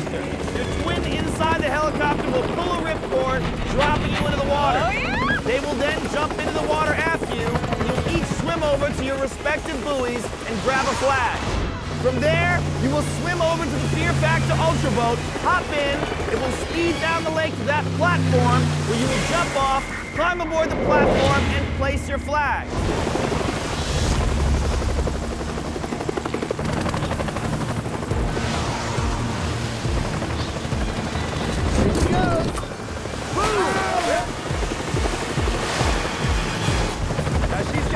helicopter. Your twin inside the helicopter will pull a ripcord, dropping you into the water. Oh, yeah? They will then jump into the water after you, and you'll each swim over to your respective buoys and grab a flag. From there, you will swim over to the Fear Factor Ultra Boat, hop in, it will speed down the lake to that platform where you will jump off, climb aboard the platform, and place your flag.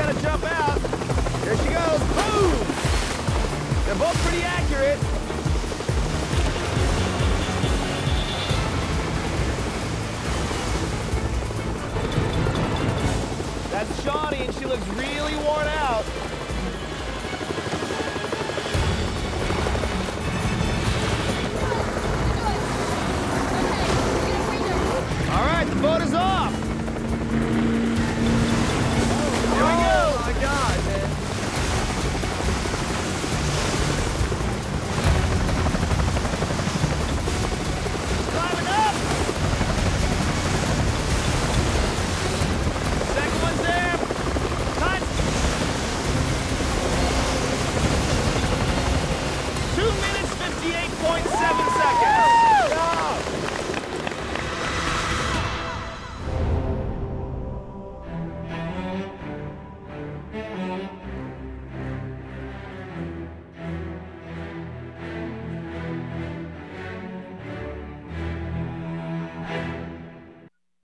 Gonna jump out. There she goes. Boom! They're both pretty accurate. That's Shawnee, and she looks really worn out.